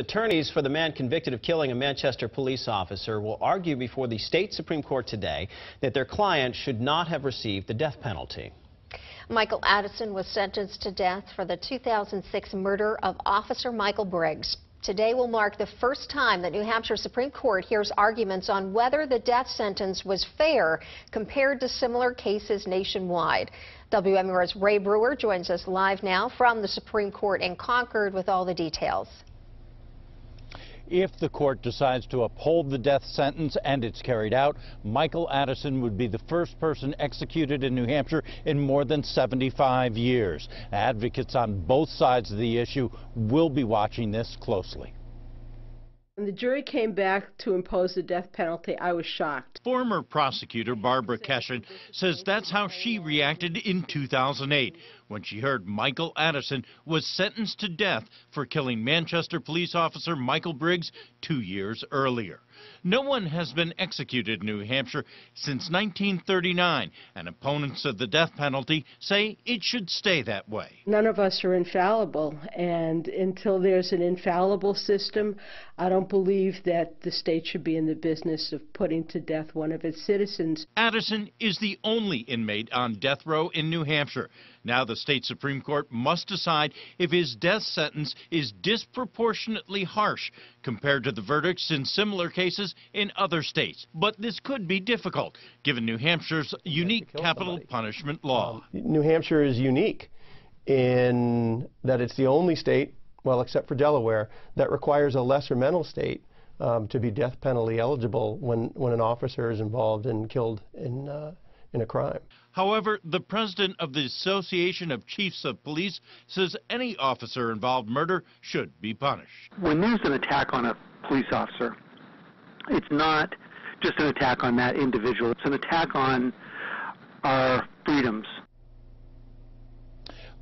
Attorneys for the man convicted of killing a Manchester police officer will argue before the state Supreme Court today that their client should not have received the death penalty. Michael Addison was sentenced to death for the 2006 murder of Officer Michael Briggs. Today will mark the first time that New Hampshire Supreme Court hears arguments on whether the death sentence was fair compared to similar cases nationwide. WMUR's Ray Brewer joins us live now from the Supreme Court in Concord with all the details. If the court decides to uphold the death sentence and it's carried out, Michael Addison would be the first person executed in New Hampshire in more than 75 years. Advocates on both sides of the issue will be watching this closely. When the jury came back to impose the death penalty, I was shocked. Former prosecutor Barbara Keshen says that's how she reacted in 2008 when she heard Michael Addison was sentenced to death for killing Manchester police officer Michael Briggs two years earlier. No one has been executed in New Hampshire since 1939, and opponents of the death penalty say it should stay that way. None of us are infallible, and until there's an infallible system, I don't believe that the state should be in the business of putting to death one of its citizens. Addison is the only inmate on death row in New Hampshire. Now the state Supreme Court must decide if his death sentence is disproportionately harsh compared to the verdicts in similar cases in other states. But this could be difficult, given New Hampshire's unique capital somebody. punishment law. New Hampshire is unique in that it's the only state, well, except for Delaware, that requires a lesser mental state um, to be death penalty eligible when, when an officer is involved and killed in uh, in a crime. However, the president of the Association of Chiefs of Police says any officer involved in murder should be punished. When there's an attack on a police officer, it's not just an attack on that individual. It's an attack on our freedoms,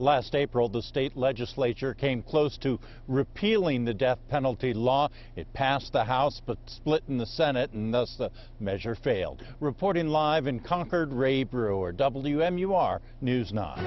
Last April, the state legislature came close to repealing the death penalty law. It passed the House but split in the Senate, and thus the measure failed. Reporting live in Concord, Ray Brewer, WMUR News 9.